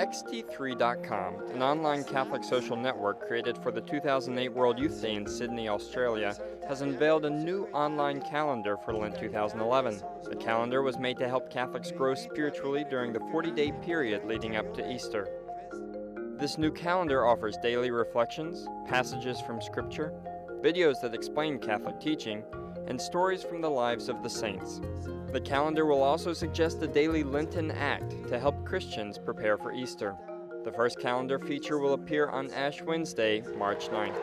XT3.com, an online Catholic social network created for the 2008 World Youth Day in Sydney, Australia, has unveiled a new online calendar for Lent 2011. The calendar was made to help Catholics grow spiritually during the 40 day period leading up to Easter. This new calendar offers daily reflections, passages from Scripture, videos that explain Catholic teaching, and stories from the lives of the saints. The calendar will also suggest a daily Lenten act to help Christians prepare for Easter. The first calendar feature will appear on Ash Wednesday, March 9th.